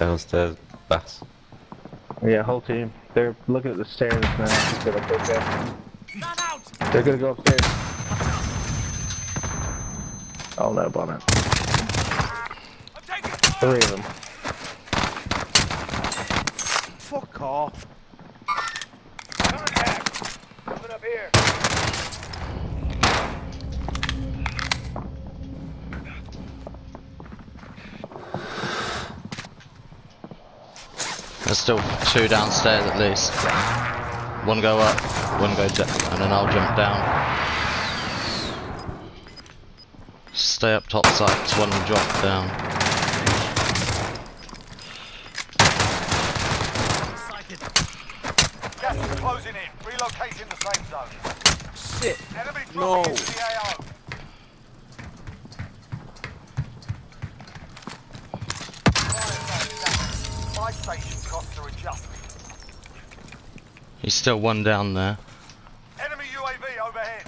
Downstairs, bass. Yeah, whole team. They're looking at the stairs now. Just gonna. They're gonna go upstairs. Oh no, bomb it. Three of them. Fuck off. Coming up here. There's still two downstairs at least. One go up, one go down, and then I'll jump down. Stay up top side, one will drop down. Gas is closing in. Relocating the safe zone. Shit. Enemy No. Station costs are adjusted. He's still one down there. Enemy UAV overhead.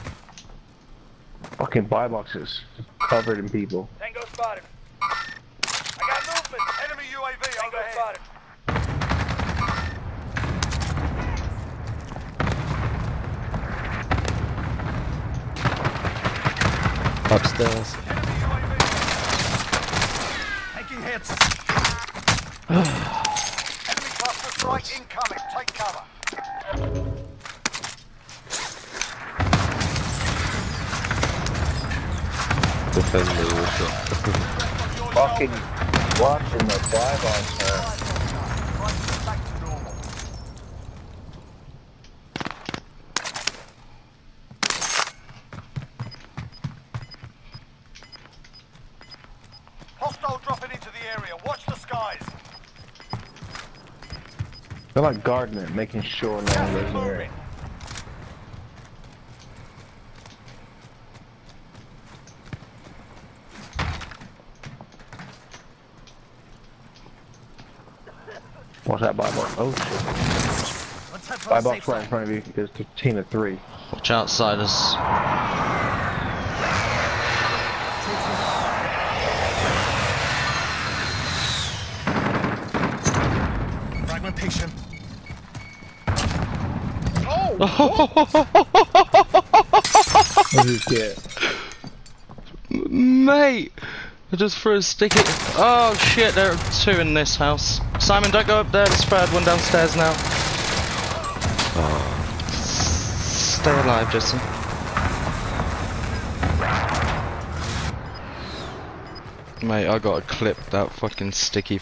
Fucking buy boxes. Covered in people. Tango spotted. I got movement. Enemy UAV Tango overhead. Spotted. Upstairs. Taking hits. Enemy strike incoming. Take cover. Defend me also. Fucking watching the buy box, man. They're like guarding it, making sure no one Gas goes is in there. moving. Watch that buy box. Oh shit. Let's head for Buy box right in front of you is a team of three. Watch outsiders. Fragmentation. What did you get? Mate! I just threw a sticky. Oh shit, there are two in this house. Simon, don't go up there, there's third one downstairs now. Stay alive, Jesse. Mate, I got to clip that fucking sticky